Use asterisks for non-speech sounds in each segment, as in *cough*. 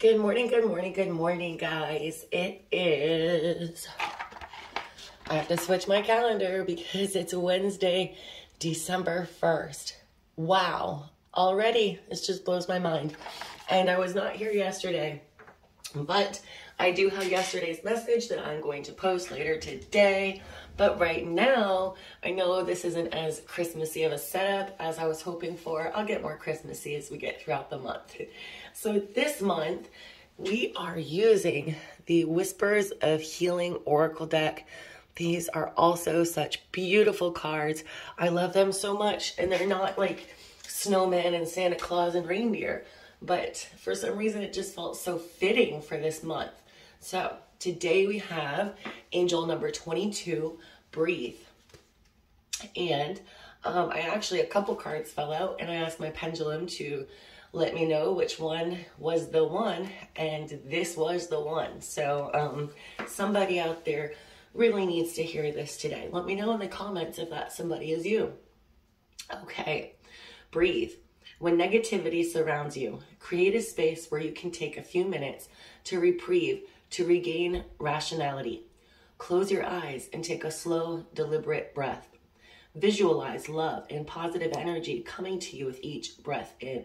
Good morning, good morning, good morning, guys. It is. I have to switch my calendar because it's Wednesday, December 1st. Wow, already, this just blows my mind. And I was not here yesterday, but I do have yesterday's message that I'm going to post later today. But right now, I know this isn't as Christmassy of a setup as I was hoping for. I'll get more Christmassy as we get throughout the month. So this month, we are using the Whispers of Healing Oracle deck. These are also such beautiful cards. I love them so much, and they're not like snowmen and Santa Claus and reindeer, but for some reason it just felt so fitting for this month. So today we have angel number 22, Breathe. And um, I actually, a couple cards fell out, and I asked my pendulum to let me know which one was the one, and this was the one. So um, somebody out there really needs to hear this today. Let me know in the comments if that somebody is you. Okay, breathe. When negativity surrounds you, create a space where you can take a few minutes to reprieve, to regain rationality. Close your eyes and take a slow, deliberate breath. Visualize love and positive energy coming to you with each breath in.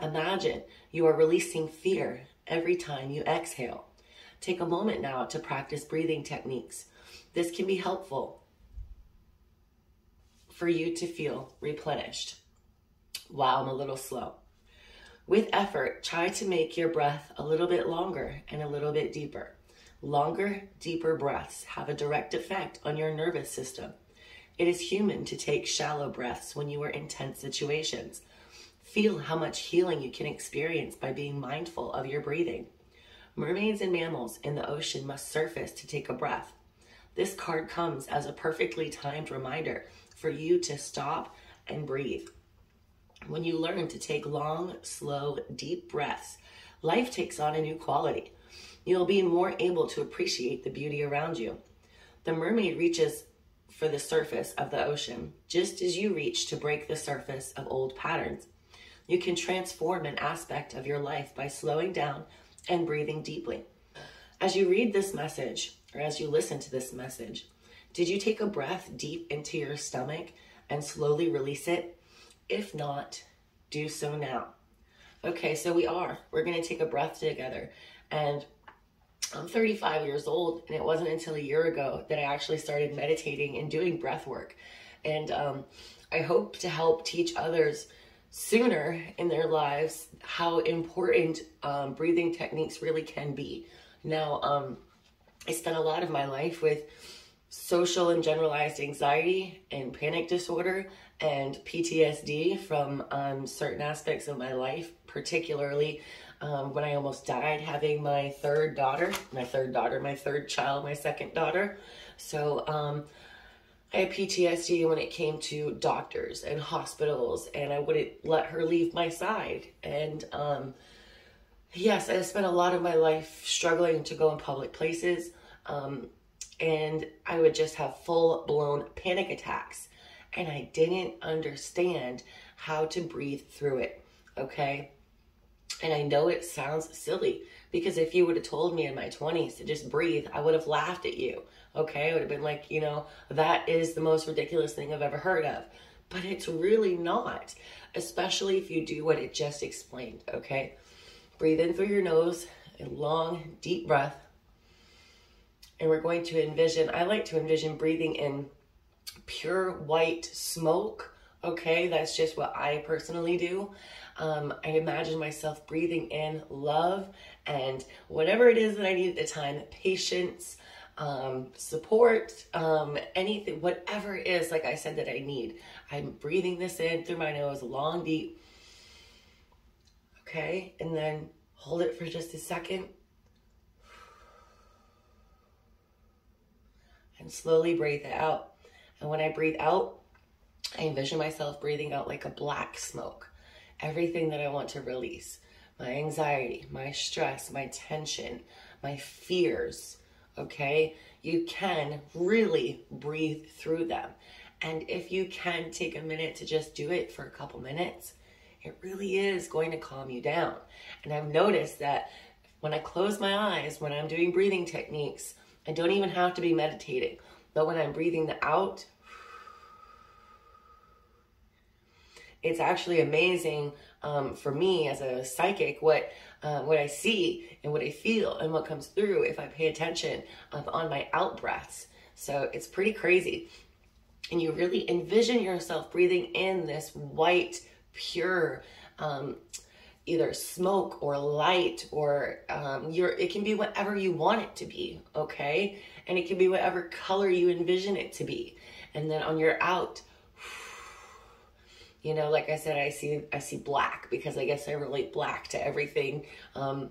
Imagine you are releasing fear every time you exhale. Take a moment now to practice breathing techniques. This can be helpful for you to feel replenished. Wow, I'm a little slow. With effort, try to make your breath a little bit longer and a little bit deeper. Longer, deeper breaths have a direct effect on your nervous system. It is human to take shallow breaths when you are in tense situations. Feel how much healing you can experience by being mindful of your breathing. Mermaids and mammals in the ocean must surface to take a breath. This card comes as a perfectly timed reminder for you to stop and breathe. When you learn to take long, slow, deep breaths, life takes on a new quality. You'll be more able to appreciate the beauty around you. The mermaid reaches for the surface of the ocean, just as you reach to break the surface of old patterns. You can transform an aspect of your life by slowing down and breathing deeply. As you read this message, or as you listen to this message, did you take a breath deep into your stomach and slowly release it? If not, do so now. Okay, so we are. We're going to take a breath together. And I'm 35 years old, and it wasn't until a year ago that I actually started meditating and doing breath work. And um, I hope to help teach others sooner in their lives how important um, breathing techniques really can be. Now, um, I spent a lot of my life with social and generalized anxiety and panic disorder and PTSD from um, certain aspects of my life, particularly um, when I almost died having my third daughter, my third daughter, my third child, my second daughter. So, um, I had PTSD when it came to doctors and hospitals, and I wouldn't let her leave my side. And um, yes, I spent a lot of my life struggling to go in public places, um, and I would just have full blown panic attacks. And I didn't understand how to breathe through it. Okay. And I know it sounds silly because if you would have told me in my 20s to just breathe, I would have laughed at you. Okay, it would have been like, you know, that is the most ridiculous thing I've ever heard of. But it's really not, especially if you do what it just explained. Okay, breathe in through your nose, a long, deep breath. And we're going to envision, I like to envision breathing in pure white smoke. Okay, that's just what I personally do. Um, I imagine myself breathing in love and whatever it is that I need at the time, patience, um, support, um, anything, whatever it is, like I said, that I need. I'm breathing this in through my nose, long, deep. Okay, and then hold it for just a second. And slowly breathe it out. And when I breathe out, I envision myself breathing out like a black smoke. Everything that I want to release my anxiety, my stress, my tension, my fears, okay? You can really breathe through them. And if you can take a minute to just do it for a couple minutes, it really is going to calm you down. And I've noticed that when I close my eyes, when I'm doing breathing techniques, I don't even have to be meditating. But when I'm breathing the out, it's actually amazing um, for me as a psychic what uh, what I see and what I feel and what comes through if I pay attention um, on my out breaths. So it's pretty crazy. And you really envision yourself breathing in this white, pure, um, either smoke or light or um, your it can be whatever you want it to be okay? And it can be whatever color you envision it to be. And then on your out you know like i said i see i see black because i guess i relate black to everything. Um,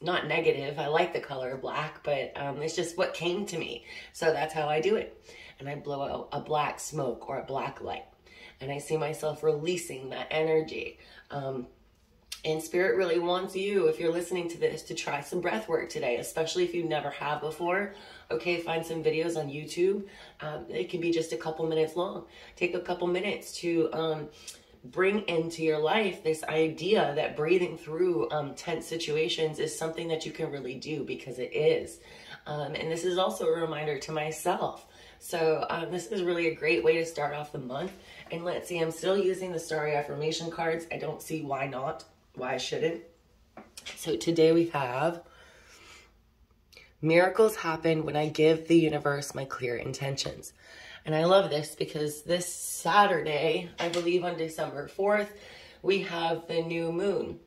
not negative. I like the color black but um, it's just what came to me. So that's how i do it. And i blow out a black smoke or a black light. And i see myself releasing that energy. Um, and Spirit really wants you, if you're listening to this, to try some breath work today, especially if you never have before. Okay, find some videos on YouTube. Um, it can be just a couple minutes long. Take a couple minutes to um, bring into your life this idea that breathing through um, tense situations is something that you can really do because it is. Um, and this is also a reminder to myself. So, um, this is really a great way to start off the month. And let's see, I'm still using the Starry Affirmation cards. I don't see why not why shouldn't. So today we have miracles happen when I give the universe my clear intentions. And I love this because this Saturday, I believe on December 4th, we have the new moon.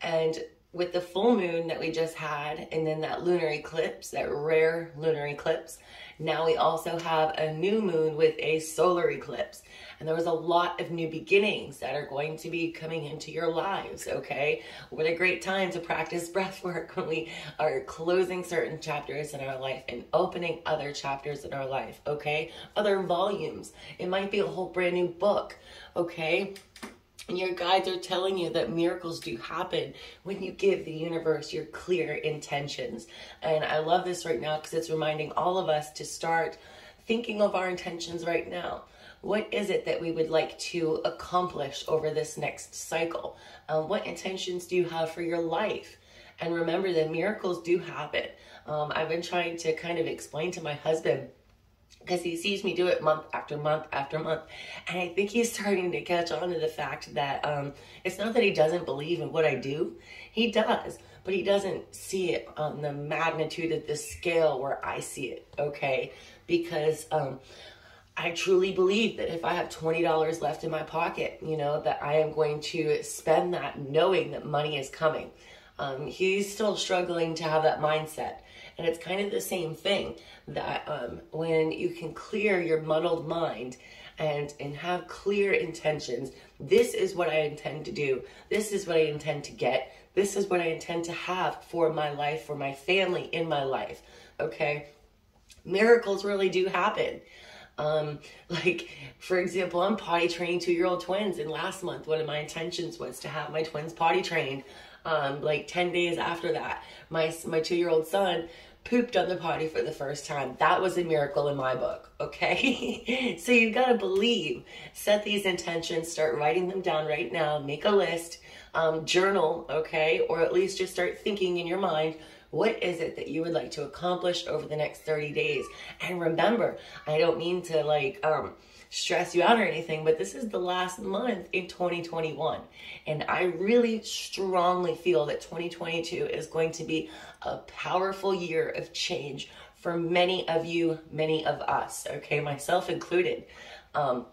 And with the full moon that we just had, and then that lunar eclipse, that rare lunar eclipse, now we also have a new moon with a solar eclipse. And there was a lot of new beginnings that are going to be coming into your lives, okay? What a great time to practice *laughs* breath work when we are closing certain chapters in our life and opening other chapters in our life, okay? Other volumes. It might be a whole brand new book, okay? And your guides are telling you that miracles do happen when you give the universe your clear intentions. And I love this right now because it's reminding all of us to start thinking of our intentions right now. What is it that we would like to accomplish over this next cycle? Um, what intentions do you have for your life? And remember that miracles do happen. Um, I've been trying to kind of explain to my husband because he sees me do it month after month after month. And I think he's starting to catch on to the fact that um, it's not that he doesn't believe in what I do, he does, but he doesn't see it on the magnitude of the scale where I see it, okay? Because um, I truly believe that if I have $20 left in my pocket, you know, that I am going to spend that knowing that money is coming. Um, he's still struggling to have that mindset. And it's kind of the same thing that um, when you can clear your muddled mind and and have clear intentions this is what i intend to do. This is what i intend to get. This is what i intend to have for my life for my family in my life. Okay? Miracles really do happen. Um, *laughs* like for example i'm potty training two year old twins and last month one of my intentions was to have my twins potty trained um, like 10 days after that my my two year old son pooped on the potty for the first time. That was a miracle in my book, okay? *laughs* so you've got to believe. Set these intentions, start writing them down right now, make a list, um, journal, okay? Or at least just start thinking in your mind. What is it that you would like to accomplish over the next 30 days? And remember, I don't mean to like, um, stress you out or anything, but this is the last month in 2021. And I really strongly feel that 2022 is going to be a powerful year of change for many of you, many of us, okay, myself included. Um,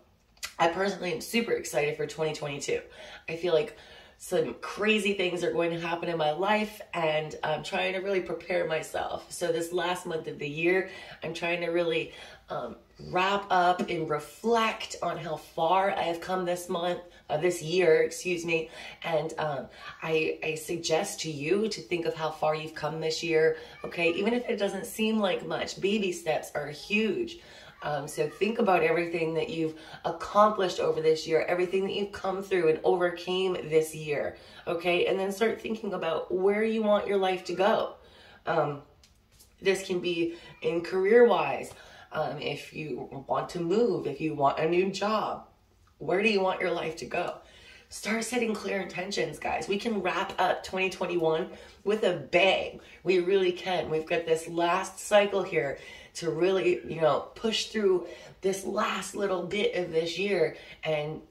I personally am super excited for 2022. I feel like some crazy things are going to happen in my life and I'm trying to really prepare myself. So this last month of the year, I'm trying to really um, wrap up and reflect on how far I have come this month, uh, this year, excuse me. And um, I, I suggest to you to think of how far you've come this year. Okay, even if it doesn't seem like much, baby steps are huge. Um, so think about everything that you've accomplished over this year, everything that you've come through and overcame this year. Okay, and then start thinking about where you want your life to go. Um, this can be in career wise um, if you want to move, if you want a new job, where do you want your life to go? Start setting clear intentions, guys. We can wrap up 2021 with a bang. We really can. We've got this last cycle here to really, you know, push through this last little bit of this year and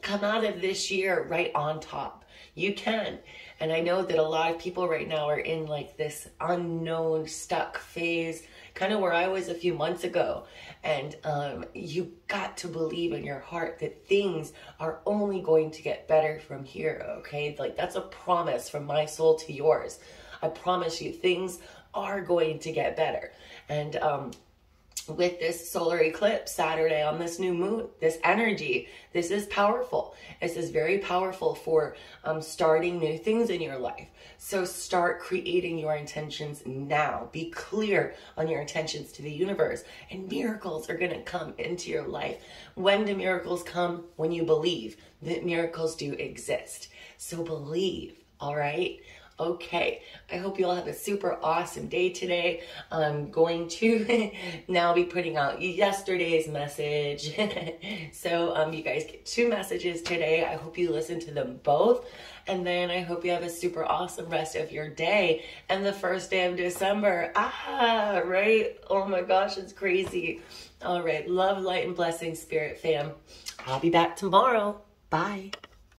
come out of this year right on top. You can. And I know that a lot of people right now are in like this unknown, stuck phase, kind of where I was a few months ago. And um, you got to believe in your heart that things are only going to get better from here, okay? Like that's a promise from my soul to yours. I promise you, things are going to get better. And um, with this solar eclipse Saturday on this new moon, this energy, this is powerful. This is very powerful for um, starting new things in your life. So start creating your intentions now. Be clear on your intentions to the universe, and miracles are going to come into your life. When do miracles come? When you believe that miracles do exist. So believe, all right? Okay, I hope you all have a super awesome day today. I'm going to *laughs* now be putting out yesterday's message. *laughs* so um, you guys get two messages today. I hope you listen to them both. And then I hope you have a super awesome rest of your day and the first day of December. Ah, right? Oh my gosh, it's crazy. All right, love, light, and blessing, spirit fam. I'll be back tomorrow. Bye.